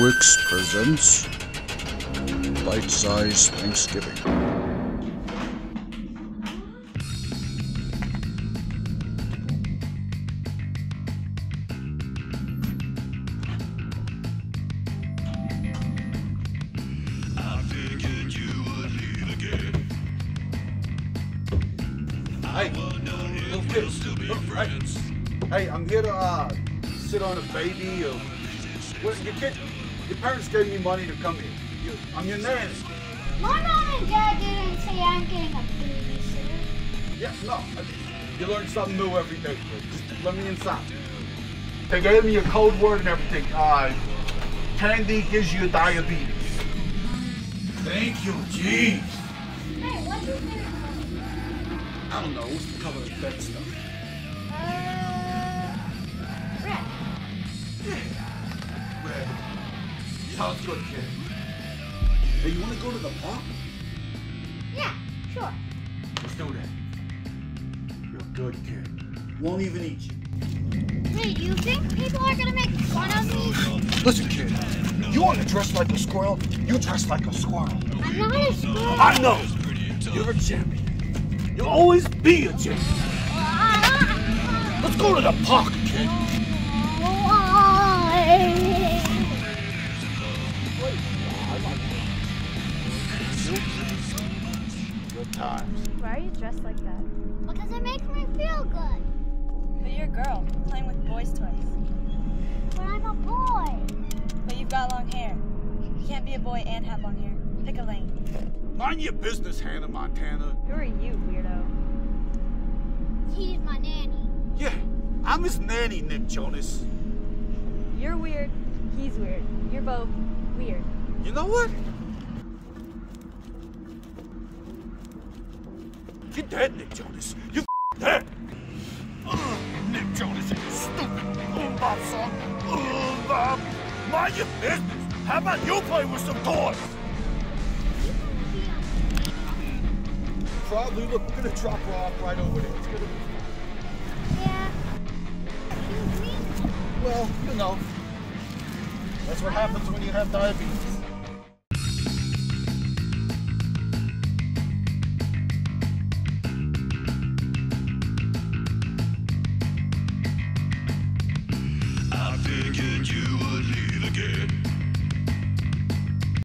Twix presents Bite Size Thanksgiving. Hey, hey, I'm here to uh, sit on a baby. Or, what, your kid, your parents gave me money to come here. You, I'm your nanny. My mom and dad didn't say I'm getting a babysitter. Yeah, no, you learn something new every day. Just let me inside. They gave me a code word and everything. Uh, candy gives you diabetes. Thank you, jeez. Hey, what's your favorite color? I don't know, what's the color of that stuff? Uh, Sounds good, kid. Hey, you want to go to the park? Yeah, sure. Let's do that. You're a good kid. Won't even eat you. Hey, do you think people are gonna make fun of me? Listen, kid. You want to dress like a squirrel? You dress like a squirrel. I'm not a squirrel. I know. You're a champion. You'll always be a champion. Ah! Let's go to the park, kid. Good times. Why are you dressed like that? Because it makes me feel good. But you're a girl, playing with boys' toys. But I'm a boy. But you've got long hair. You can't be a boy and have long hair. Pick a lane. Mind your business, Hannah Montana. Who are you, weirdo? He's my nanny. Yeah, I'm his nanny, Nick Jonas. You're weird. He's weird. You're both weird. You know what? You're dead, Nick Jonas. You're dead. Ugh, Nick Jonas, you stupid boom-bop song. Bob. Mind your business. How about you play with some toys? Probably. Look, we're gonna drop her off right over there. It's gonna be Yeah. Well, you know. That's what happens when you have diabetes. again.